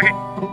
ಹಾಗೆ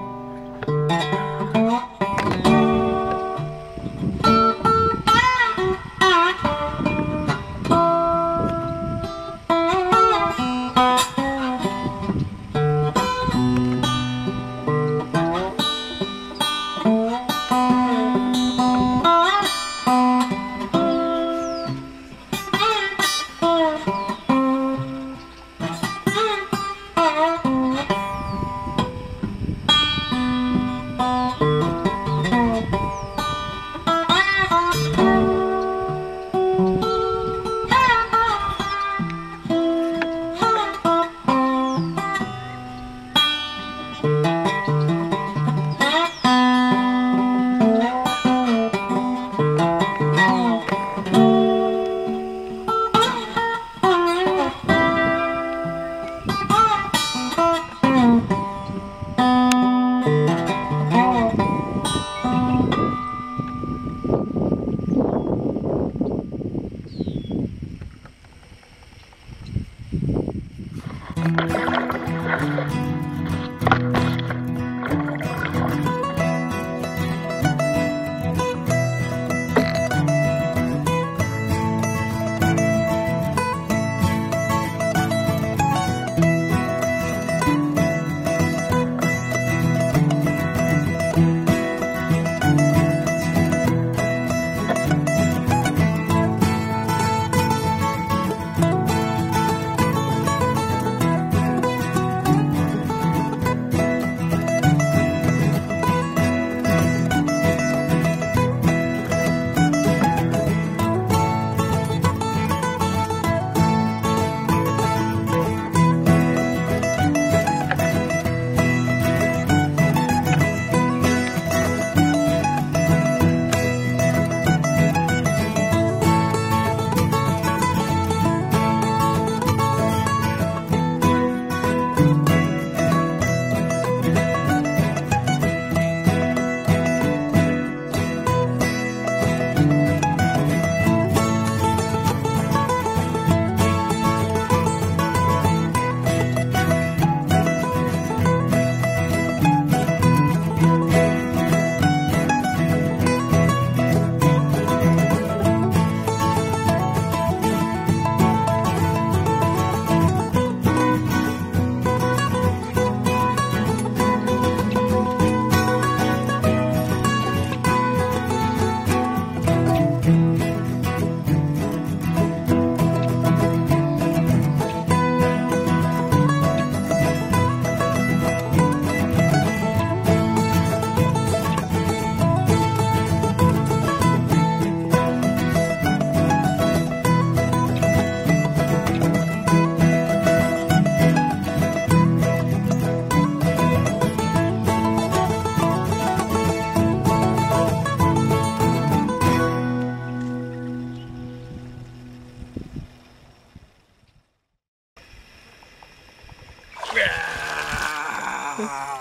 Wow.